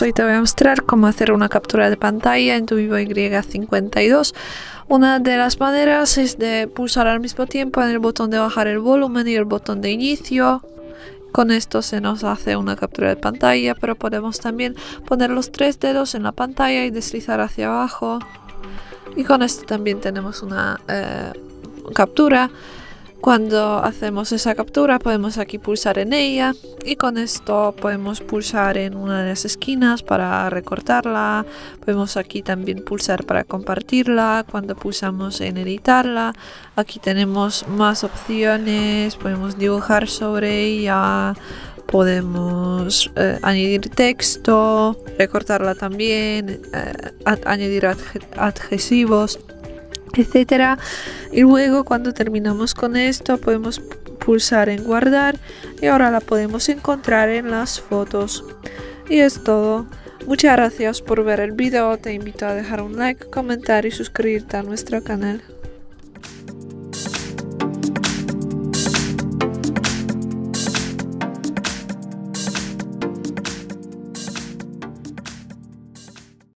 hoy te voy a mostrar cómo hacer una captura de pantalla en tu Vivo Y52 una de las maneras es de pulsar al mismo tiempo en el botón de bajar el volumen y el botón de inicio. Con esto se nos hace una captura de pantalla pero podemos también poner los tres dedos en la pantalla y deslizar hacia abajo. Y con esto también tenemos una eh, captura cuando hacemos esa captura podemos aquí pulsar en ella y con esto podemos pulsar en una de las esquinas para recortarla. Podemos aquí también pulsar para compartirla. Cuando pulsamos en editarla, aquí tenemos más opciones. Podemos dibujar sobre ella. Podemos eh, añadir texto, recortarla también, eh, añadir adhesivos etcétera. Y luego cuando terminamos con esto podemos pulsar en guardar y ahora la podemos encontrar en las fotos. Y es todo. Muchas gracias por ver el video. Te invito a dejar un like comentar y suscribirte a nuestro canal